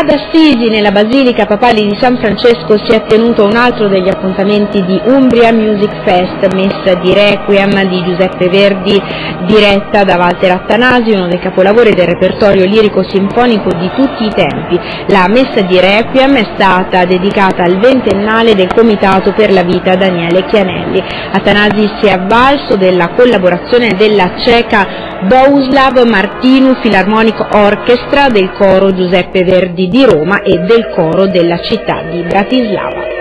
Ad Assisi, nella Basilica Papale di San Francesco, si è tenuto un altro degli appuntamenti di Umbria Music Fest, messa di Requiem di Giuseppe Verdi, diretta da Walter Attanasi, uno dei capolavori del repertorio lirico-sinfonico di tutti i tempi. La messa di Requiem è stata dedicata al ventennale del Comitato per la Vita Daniele Chianelli. Attanasi si è avvalso della collaborazione della ceca Bouslav Martinu Filarmonic Orchestra del coro Giuseppe Verdi di Roma e del coro della città di Bratislava.